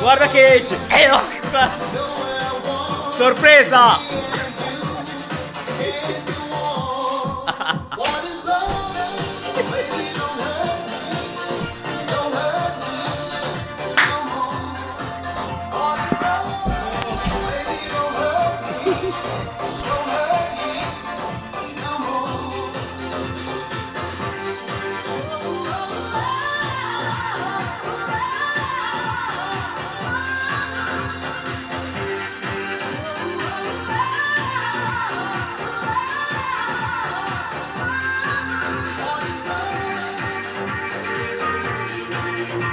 Guarda che esce. Eh no. Sorpresa!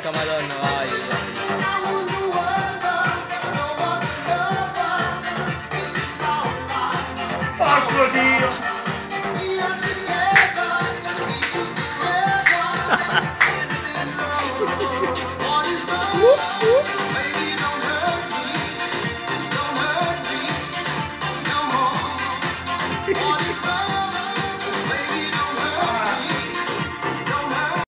Ecco Madonna, vai. Porco Dio!